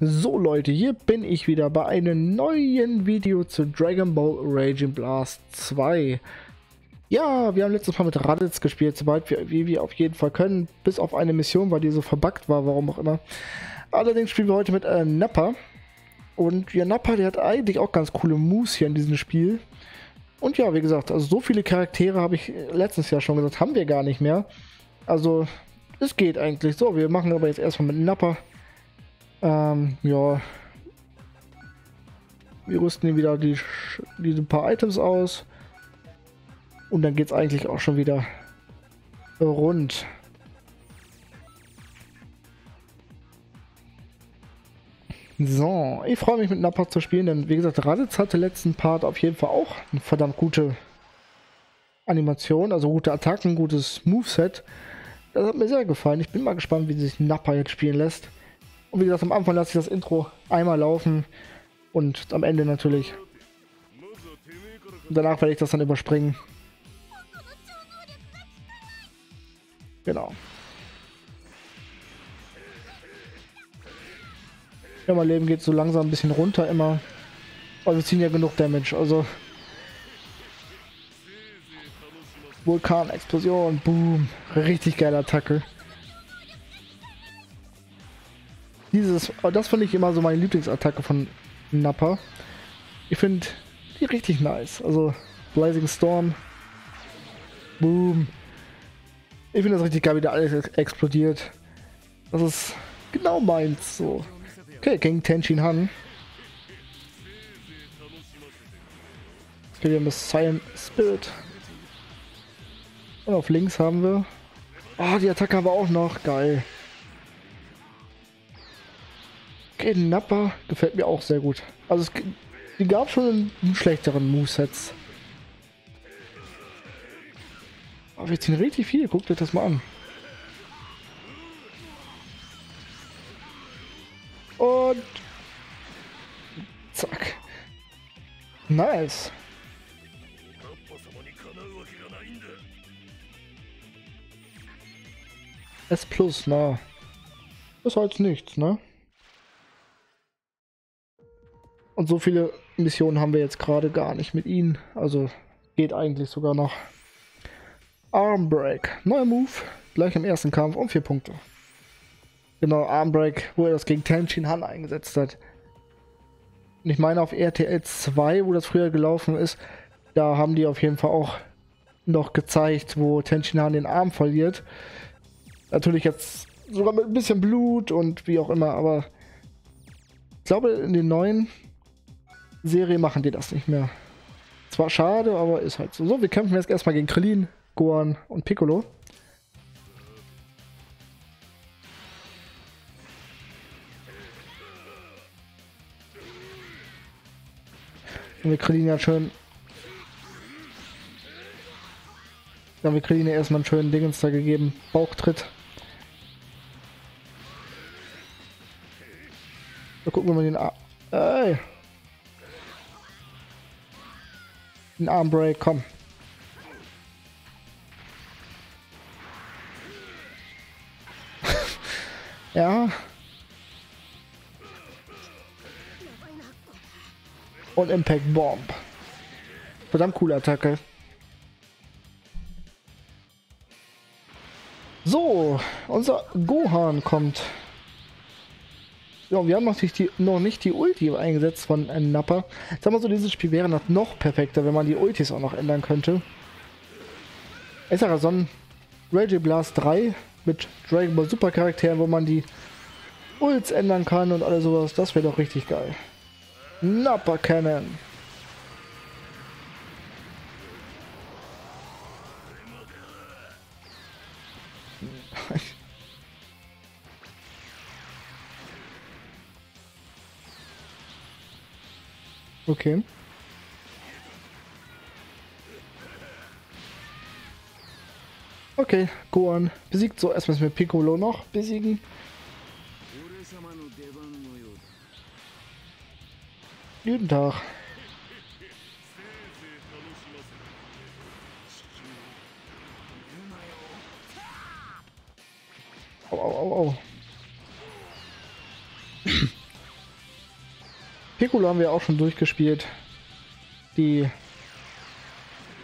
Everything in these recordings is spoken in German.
So Leute, hier bin ich wieder bei einem neuen Video zu Dragon Ball Raging Blast 2. Ja, wir haben letztes Mal mit Raditz gespielt, soweit wir, wie wir auf jeden Fall können, bis auf eine Mission, weil die so verbuggt war, warum auch immer. Allerdings spielen wir heute mit äh, Nappa. Und ja, Nappa, der hat eigentlich auch ganz coole Moves hier in diesem Spiel. Und ja, wie gesagt, also so viele Charaktere habe ich letztes Jahr schon gesagt, haben wir gar nicht mehr. Also, es geht eigentlich. So, wir machen aber jetzt erstmal mit Nappa. Ähm, ja. Wir rüsten hier wieder die, diese paar Items aus. Und dann geht es eigentlich auch schon wieder rund. So, ich freue mich mit Nappa zu spielen, denn wie gesagt, Raditz hatte letzten Part auf jeden Fall auch eine verdammt gute Animation, also gute Attacken, gutes Moveset. Das hat mir sehr gefallen. Ich bin mal gespannt, wie sich Nappa jetzt spielen lässt. Und wie gesagt, am Anfang lasse ich das Intro einmal laufen und am Ende natürlich. Und danach werde ich das dann überspringen. Genau. Ja, mein Leben geht so langsam ein bisschen runter immer. Aber wir ziehen ja genug Damage, also. Vulkanexplosion, boom. Richtig geile Attacke. Dieses, oh, das finde ich immer so meine Lieblingsattacke von Nappa. Ich finde die richtig nice. Also Blazing Storm. Boom. Ich finde das richtig geil, wie da alles explodiert. Das ist genau meins so. Okay, gegen Tenshin Han. Okay, wir haben das Cyan Spirit. Und auf links haben wir. Oh, die Attacke haben wir auch noch. Geil. Nappa gefällt mir auch sehr gut. Also es gab schon einen schlechteren Movesets. Aber wir ziehen richtig viel. Guckt euch das mal an. Und zack. Nice. S plus, na. Ist halt nichts, ne? Und so viele Missionen haben wir jetzt gerade gar nicht mit ihnen. Also geht eigentlich sogar noch. Armbreak. Neuer Move. Gleich im ersten Kampf um vier Punkte. Genau, Armbreak, wo er das gegen Tenshin Han eingesetzt hat. Und ich meine auf RTL 2, wo das früher gelaufen ist, da haben die auf jeden Fall auch noch gezeigt, wo Tenshin Han den Arm verliert. Natürlich jetzt sogar mit ein bisschen Blut und wie auch immer, aber ich glaube in den neuen Serie machen die das nicht mehr. Zwar schade, aber ist halt so. So, wir kämpfen jetzt erstmal gegen Krillin, Gohan und Piccolo. Und wir Krillin ja schön. Dann wir Krillin erstmal einen schönen Dingens da gegeben. Bauchtritt. Da gucken wir mal den A. Ein Armbreak, komm. ja. Und Impact Bomb. Verdammt coole Attacke. So, unser Gohan kommt. Ja, wir haben noch nicht, die, noch nicht die Ulti eingesetzt von äh, Nappa. Sag mal so, dieses Spiel wäre noch perfekter, wenn man die Ultis auch noch ändern könnte. Es ist ja so ein Rage Blast 3 mit Dragon Ball Super Charakteren, wo man die Ults ändern kann und alles sowas. Das wäre doch richtig geil. Nappa Cannon. Okay. Okay, Gohan besiegt. So, erstmal müssen wir Piccolo noch besiegen. Guten Tag. Au, au, au, au. Piccolo haben wir auch schon durchgespielt. Die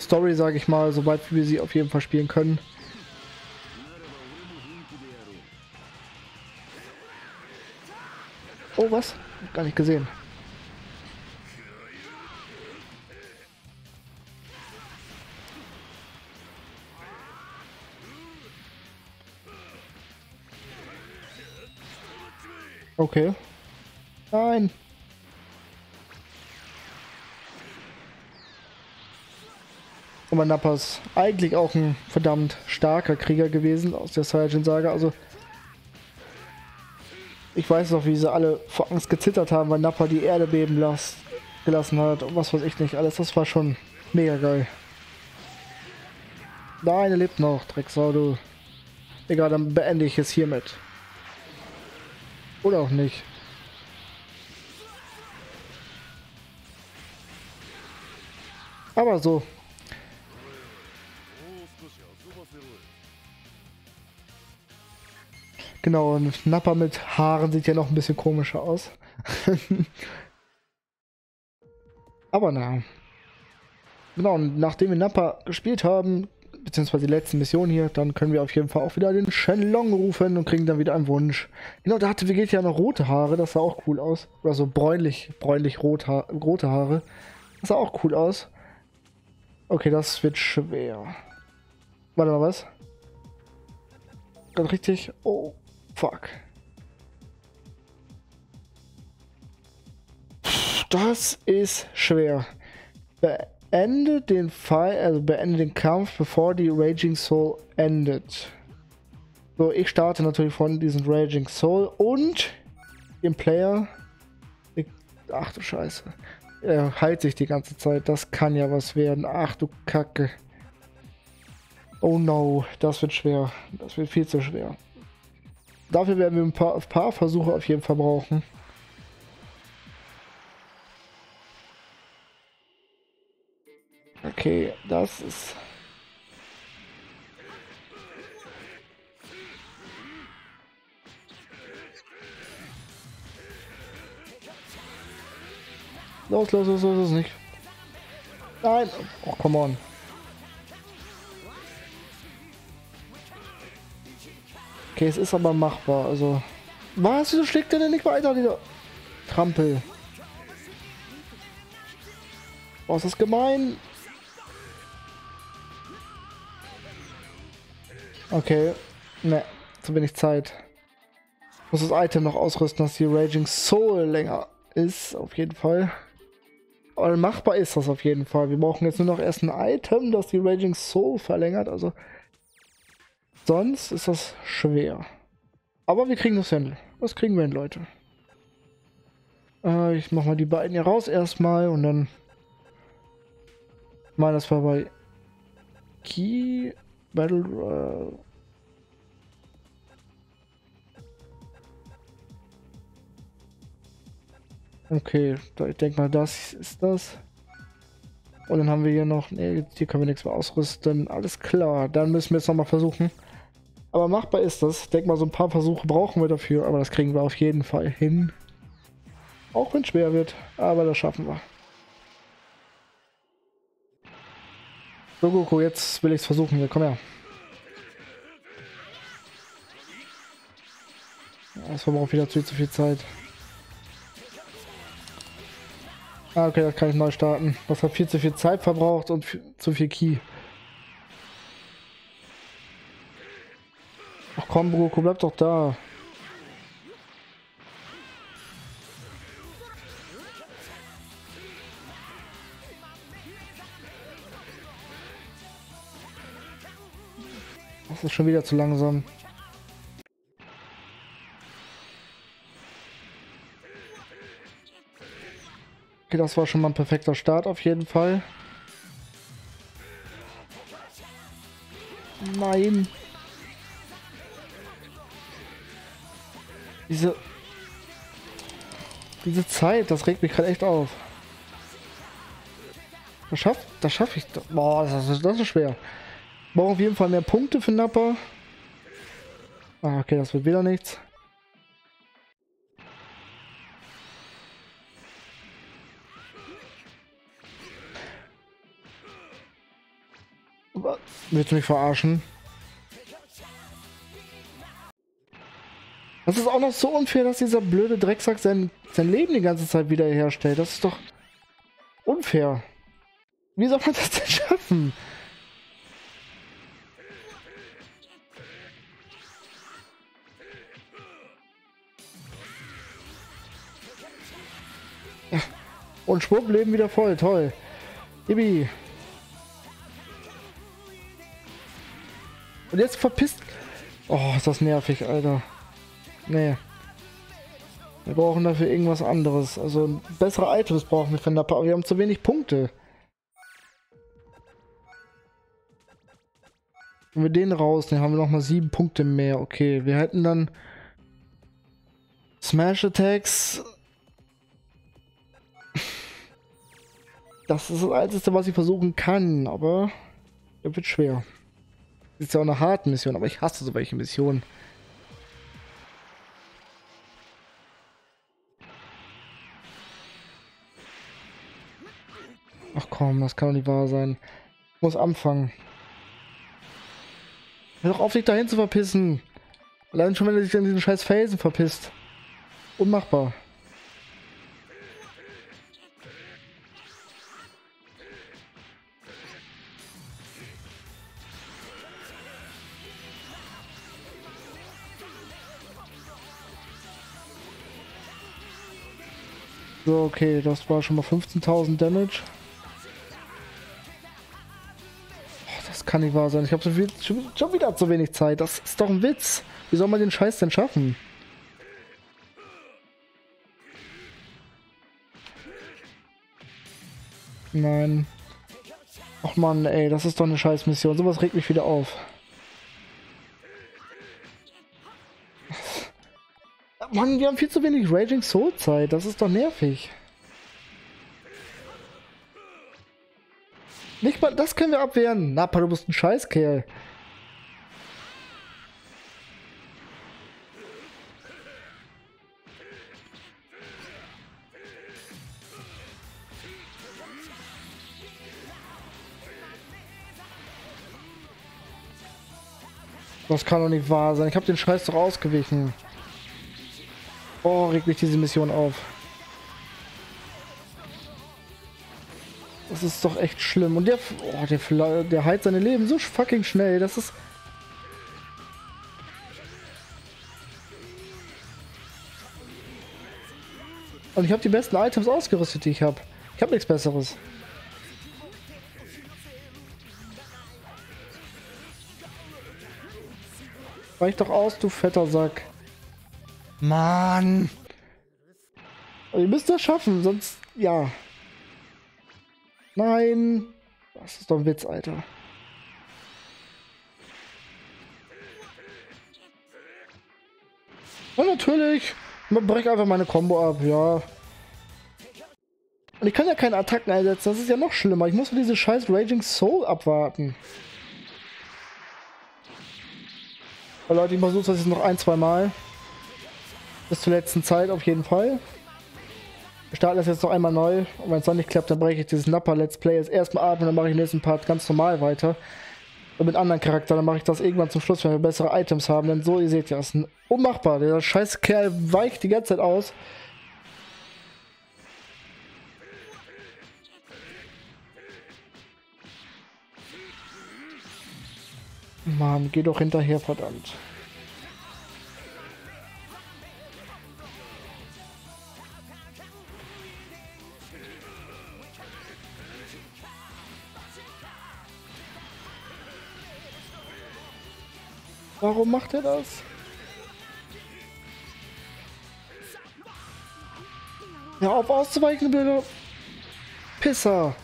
Story, sage ich mal, soweit wir sie auf jeden Fall spielen können. Oh, was? Gar nicht gesehen. Okay. Nein. Aber Nappa ist eigentlich auch ein verdammt starker Krieger gewesen aus der Saiyajin-Saga. Also ich weiß noch, wie sie alle vor Angst gezittert haben, weil Nappa die Erde beben las gelassen hat und was weiß ich nicht alles. Das war schon mega geil. Nein, er lebt noch, Drecksau, du. Egal, dann beende ich es hiermit. Oder auch nicht. Aber so. Genau, und Nappa mit Haaren sieht ja noch ein bisschen komischer aus. Aber na. Genau, und nachdem wir Nappa gespielt haben, beziehungsweise die letzten Mission hier, dann können wir auf jeden Fall auch wieder den Shenlong rufen und kriegen dann wieder einen Wunsch. Genau, da hatte Vegeta ja noch rote Haare, das sah auch cool aus. Oder so bräunlich, bräunlich rot ha rote Haare. Das sah auch cool aus. Okay, das wird schwer. Warte mal, was? Ganz richtig? Oh, fuck. Das ist schwer. Beende den Fall, also beende den Kampf, bevor die Raging Soul endet. So, ich starte natürlich von diesem Raging Soul und dem Player. Ich, ach du Scheiße. Er heilt sich die ganze Zeit. Das kann ja was werden. Ach du Kacke. Oh no, das wird schwer. Das wird viel zu schwer. Dafür werden wir ein paar, ein paar Versuche auf jeden Fall brauchen. Okay, das ist... Los, los, los, los, los, nicht. Nein! Oh, come on. Okay, es ist aber machbar, also... Was? Wieso schlägt der denn nicht weiter, dieser Trampel? Oh, ist das gemein? Okay. Ne, zu wenig Zeit. Ich muss das Item noch ausrüsten, dass die Raging Soul länger ist, auf jeden Fall. Aber machbar ist das auf jeden Fall. Wir brauchen jetzt nur noch erst ein Item, das die Raging Soul verlängert. Also sonst ist das schwer. Aber wir kriegen das hin. Das kriegen wir hin, Leute. Äh, ich mach mal die beiden hier raus erstmal und dann... Meine, das war bei Key Battle... Äh Okay, ich denke mal, das ist das. Und dann haben wir hier noch... Ne, hier können wir nichts mehr ausrüsten. Alles klar, dann müssen wir jetzt nochmal versuchen. Aber machbar ist das. Ich denke mal, so ein paar Versuche brauchen wir dafür. Aber das kriegen wir auf jeden Fall hin. Auch wenn es schwer wird. Aber das schaffen wir. So, Goku, jetzt will ich es versuchen. Hier, komm her. Das verbraucht wieder zu, zu viel Zeit. Ah, okay, das kann ich neu starten. Das hat viel zu viel Zeit verbraucht und zu viel Key. Ach komm, Broco, bleib doch da. Das ist schon wieder zu langsam. Okay, das war schon mal ein perfekter Start auf jeden Fall. Nein. Diese... Diese Zeit, das regt mich gerade echt auf. Das schafft, das schaffe ich. Boah, das ist, das ist schwer. Brauche auf jeden Fall mehr Punkte für Nappa. Ah, okay, das wird wieder nichts. Willst du mich verarschen? Das ist auch noch so unfair, dass dieser blöde Drecksack sein, sein Leben die ganze Zeit wiederherstellt. Das ist doch unfair. Wie soll man das denn schaffen? Und schwupp, Leben wieder voll. Toll. Ibi. Und jetzt verpisst... Oh, ist das nervig, Alter. Nee. Wir brauchen dafür irgendwas anderes. Also bessere Items brauchen wir für Nappa, aber wir haben zu wenig Punkte. Wenn wir den rausnehmen, haben wir nochmal sieben Punkte mehr. Okay, wir hätten dann Smash Attacks. Das ist das Einzige, was ich versuchen kann, aber das wird schwer. Das ist ja auch eine harte Mission, aber ich hasse solche Missionen. Ach komm, das kann doch nicht wahr sein. Ich muss anfangen. Hör doch auf, dich dahin zu verpissen. Allein schon, wenn er sich in diesen scheiß Felsen verpisst. Unmachbar. So, okay, das war schon mal 15.000 Damage. Kann nicht wahr sein. Ich habe so viel, schon wieder zu wenig Zeit. Das ist doch ein Witz. Wie soll man den Scheiß denn schaffen? Nein. Ach man, ey, das ist doch eine Scheißmission. Sowas regt mich wieder auf. Mann, wir haben viel zu wenig Raging Soul Zeit. Das ist doch nervig. Nicht mal das können wir abwehren. Napa, du bist ein Scheißkerl. Das kann doch nicht wahr sein. Ich habe den Scheiß doch ausgewichen. Oh, regt mich diese Mission auf. Das ist doch echt schlimm. Und der, oh, der, der heilt seine Leben so fucking schnell. Das ist... Und ich habe die besten Items ausgerüstet, die ich habe. Ich habe nichts Besseres. Reich doch aus, du fetter Sack. Mann. Ihr müsst das schaffen, sonst... Ja. Nein! Das ist doch ein Witz, Alter. Ja, natürlich. Man brecht einfach meine Combo ab, ja. Und ich kann ja keine Attacken einsetzen, das ist ja noch schlimmer. Ich muss für diese scheiß Raging Soul abwarten. Aber Leute, ich versuche das jetzt noch ein, zwei Mal. Bis zur letzten Zeit auf jeden Fall. Wir starten das jetzt noch einmal neu. Und wenn es dann nicht klappt, dann breche ich dieses Napper Let's Play jetzt erstmal ab und dann mache ich den nächsten Part ganz normal weiter. Und mit anderen Charakteren, dann mache ich das irgendwann zum Schluss, wenn wir bessere Items haben. Denn so, ihr seht ja, ist unmachbar. Der scheiß Kerl weicht die ganze Zeit aus. Mann, geh doch hinterher, verdammt. Warum macht er das? Ja, auf auszuweichen, bitte. Pisser.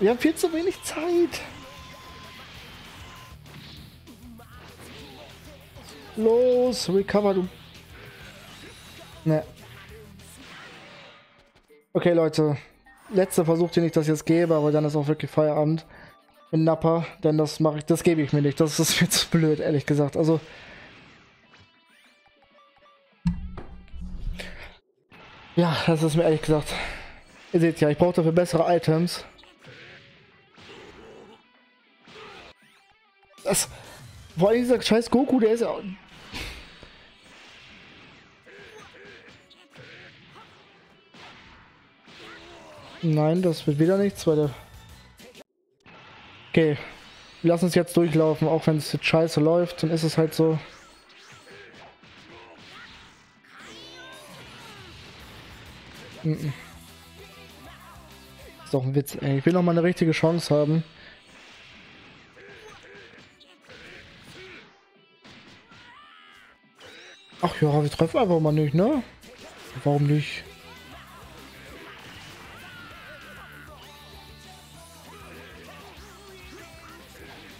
Wir haben viel zu wenig Zeit. Los, recover, du. Ne. Okay, Leute. Letzter Versuch, den ich das jetzt gebe, aber dann ist auch wirklich Feierabend in Nappa, denn das mache ich, das gebe ich mir nicht. Das ist mir zu blöd, ehrlich gesagt. Also. Ja, das ist mir ehrlich gesagt. Ihr seht ja, ich brauche dafür bessere Items. Das, vor allem dieser scheiß Goku, der ist ja... Nein, das wird wieder nichts, weil der... Okay, lass uns jetzt durchlaufen, auch wenn es jetzt scheiße läuft, dann ist es halt so. Mm Ist doch ein Witz, ey. Ich will noch mal eine richtige Chance haben. Ach ja, wir treffen einfach mal nicht, ne? Warum nicht?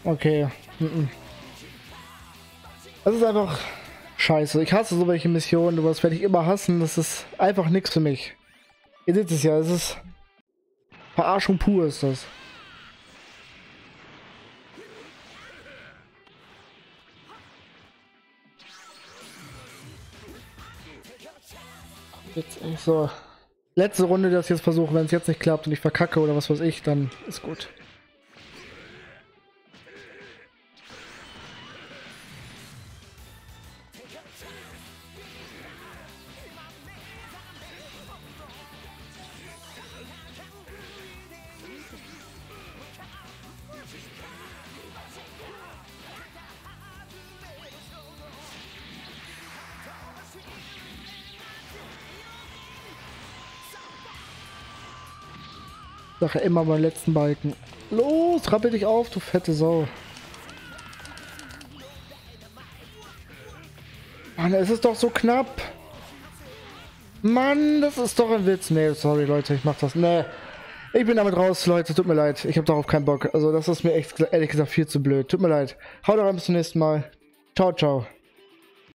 Okay. Das ist einfach scheiße. Ich hasse so welche Missionen, was werde ich immer hassen. Das ist einfach nichts für mich. Ihr seht es ja, es ist Verarschung pur ist das. Jetzt, so. Letzte Runde das jetzt versuchen. Wenn es jetzt nicht klappt und ich verkacke oder was weiß ich, dann ist gut. Sache immer beim letzten Balken. Los, rappel dich auf, du fette Sau. Mann, es ist doch so knapp. Mann, das ist doch ein Witz. Nee, sorry, Leute, ich mach das. Nee. Ich bin damit raus, Leute. Tut mir leid. Ich habe darauf keinen Bock. Also, das ist mir echt, ehrlich gesagt, viel zu blöd. Tut mir leid. Haut rein, bis zum nächsten Mal. Ciao, ciao.